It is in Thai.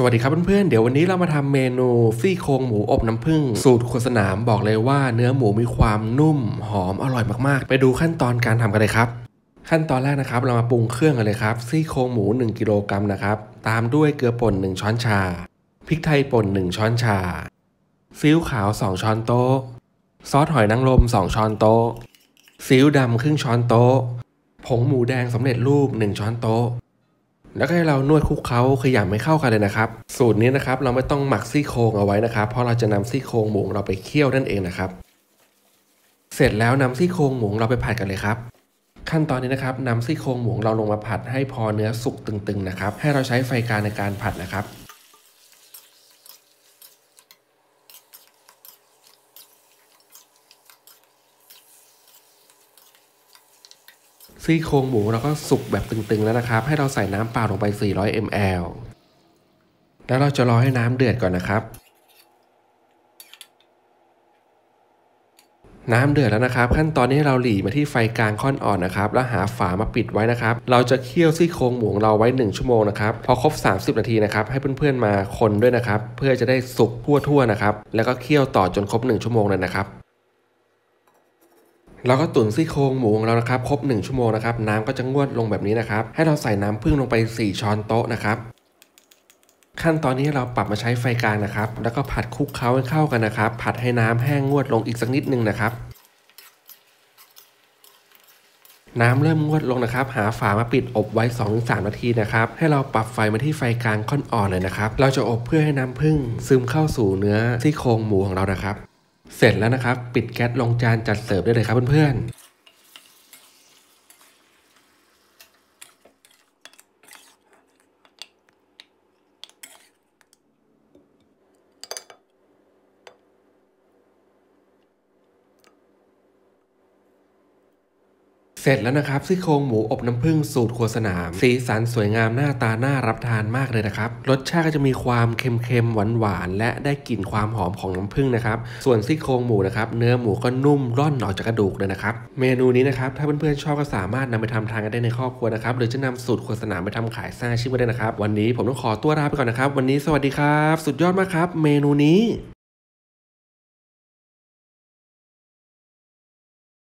สวัสดีครับเพื่อนๆ เดี๋ยววันนี้เรามาทำเมนูซี่โครงหมูอบน้ำผึ้งสูตรโฆษณามบอกเลยว่าเนื้อหมูมีความนุ่ม หอมอร่อยมากๆ ไปดูขั้นตอนการทำกันเลยครับ ขั้นตอนแรกนะครับ เรามาปรุงเครื่องกันเลยครับ ซี่โครงหมู 1 กิโลกรัมนะครับ ตามด้วยเกลือป่น 1 ช้อนชา พริกไทยป่น 1 ช้อนชา ซีอิ๊วขาว 2 ช้อนโต๊ะ ซอสหอยนางรม 2 ช้อนโต๊ะ ซีอิ๊วดำครึ่งช้อนโต๊ะ ผงหมูแดงสำเร็จรูป 1 ช้อนโต๊ะ แล้วก็ให้เรานวดคลุกเคล้าขยำให้เข้ากันเลยนะครับ สูตรนี้นะครับเราไม่ต้องหมักซี่โครงเอาไว้นะครับ เพราะเราจะนำซี่โครงหมูเราไปเคี่ยวนั่นเองนะครับ เสร็จแล้วนำซี่โครงหมูเราไปผัดกันเลยครับ ขั้นตอนนี้นะครับนำซี่โครงหมูเราลงมาผัดให้พอเนื้อสุกตึงๆนะครับ ให้เราใช้ไฟกลางในการผัดนะครับ ซี่โครงหมูเราก็สุกแบบตึงๆแล้วนะครับ ให้เราใส่น้ำเปล่าลงไป 400 ml แล้วเราจะรอให้น้ำเดือดก่อนนะครับ น้ำเดือดแล้วนะครับ ขั้นตอนนี้เราหลีมาที่ไฟกลางค่อนอ่อนนะครับ แล้วหาฝามาปิดไว้นะครับ เราจะเคี่ยวซี่โครงหมูเราไว้ 1 ชั่วโมงนะครับ พอครบ 30 นาทีนะครับ ให้เพื่อนๆมาคนด้วยนะครับ เพื่อจะได้สุกทั่วๆนะครับ แล้วก็เคี่ยวต่อจนครบ 1 ชั่วโมงเลยนะครับ เราก็ตุ๋นซี่โครงหมูของเรานะครับครบ 1 ชั่วโมงนะครับน้ำก็จะงวดลงแบบนี้นะครับ ให้เราใส่น้ำผึ้งลงไป 4 ช้อนโต๊ะนะครับ ขั้นตอนนี้เราปรับมาใช้ไฟกลางนะครับ แล้วก็ผัดคลุกเคล้าให้เข้ากันนะครับ ผัดให้น้ำแห้งงวดลงอีกสักนิดนึงนะครับ น้ำเริ่มงวดลงนะครับ หาฝามาปิดอบไว้ 2-3 นาทีนะครับ ให้เราปรับไฟมาที่ไฟกลางค่อนอ่อนเลยนะครับ เราจะอบเพื่อให้น้ำผึ้งซึมเข้าสู่เนื้อซี่โครงหมูของเรานะครับ เสร็จแล้วนะครับ ปิดแก๊สลงจานจัดเสิร์ฟได้เลยครับเพื่อนๆ เสร็จแล้วนะครับซี่โครงหมูอบน้ำผึ้งสูตรครัวสนาม สีสันสวยงามหน้าตาน่ารับทานมากเลยนะครับรสชาติก็จะมีความเค็มๆหวานๆและได้กลิ่นความหอมของน้ำผึ้งนะครับส่วนซี่โครงหมูนะครับเนื้อหมูก็นุ่มร่อนออกจากกระดูกเลยนะครับเมนูนี้นะครับถ้าเพื่อนๆชอบก็สามารถนำไปทำทานกันได้ในครอบครัวนะครับหรือจะนำสูตรครัวสนามไปทำขายสร้างอาชีพก็ได้นะครับ วันนี้ผมต้องขอตัวลาไปก่อนนะครับ วันนี้สวัสดีครับ สุดยอดมากครับ เมนูนี้